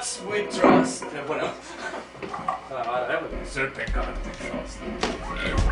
gods we trust. What Bueno. Ah, vale, pues, trust.